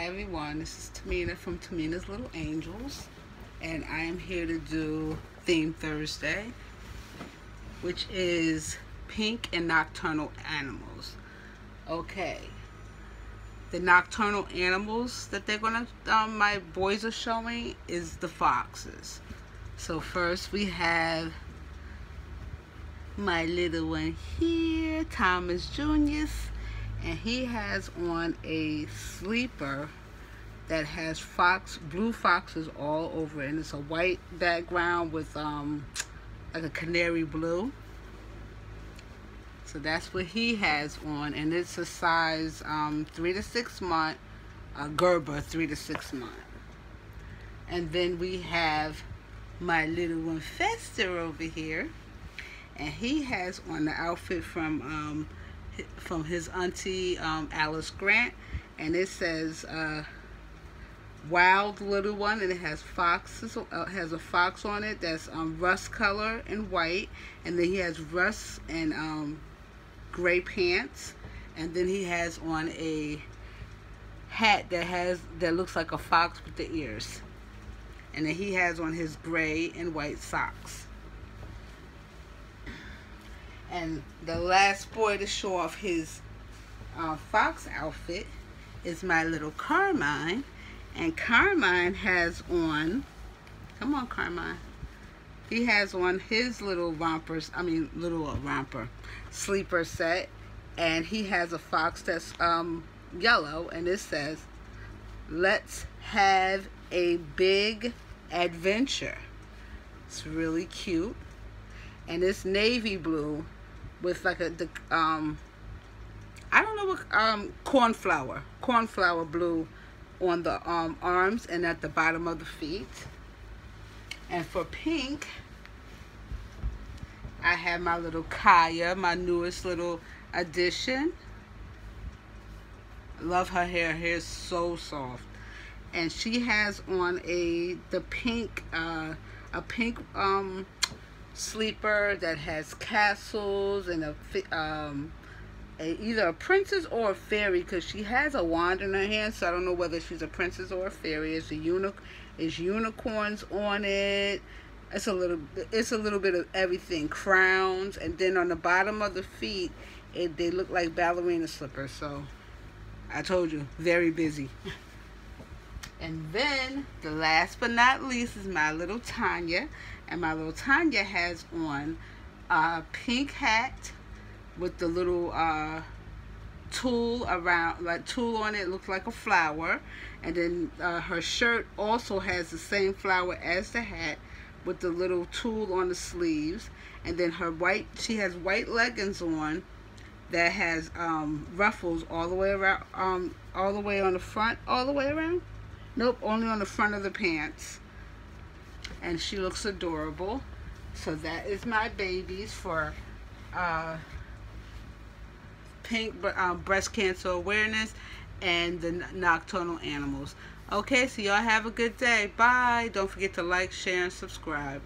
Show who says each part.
Speaker 1: Hi everyone, this is Tomina from Tomina's Little Angels and I am here to do Theme Thursday which is pink and nocturnal animals. Okay, the nocturnal animals that they're gonna, um, my boys are showing is the foxes. So first we have my little one here, Thomas Junius and he has on a sleeper that has fox blue foxes all over it. And it's a white background with um like a canary blue. So that's what he has on. And it's a size um three to six month uh, Gerber three to six month. And then we have my little one Fester over here. And he has on the outfit from um from his auntie um, Alice Grant, and it says uh, "Wild Little One," and it has foxes. Uh, has a fox on it that's um, rust color and white, and then he has rust and um, gray pants, and then he has on a hat that has that looks like a fox with the ears, and then he has on his gray and white socks. And the last boy to show off his uh, fox outfit is my little Carmine. And Carmine has on, come on Carmine. He has on his little rompers, I mean little uh, romper, sleeper set. And he has a fox that's um, yellow and it says, let's have a big adventure. It's really cute. And it's navy blue with like a the um I don't know what um cornflower cornflower blue on the um arms and at the bottom of the feet. And for pink I have my little Kaya my newest little addition. Love her hair. Hair is so soft. And she has on a the pink uh a pink um sleeper that has castles and a um a, either a princess or a fairy because she has a wand in her hand so I don't know whether she's a princess or a fairy. It's a uni it's unicorns on it. It's a little it's a little bit of everything crowns and then on the bottom of the feet it they look like ballerina slippers so I told you very busy and then the last but not least is my little Tanya and my little Tanya has on a pink hat with the little uh, tulle around, like tulle on it, looks like a flower. And then uh, her shirt also has the same flower as the hat with the little tulle on the sleeves. And then her white, she has white leggings on that has um, ruffles all the way around, um, all the way on the front, all the way around. Nope, only on the front of the pants and she looks adorable. So that is my babies for uh, pink um, breast cancer awareness and the nocturnal animals. Okay, so y'all have a good day. Bye. Don't forget to like, share, and subscribe.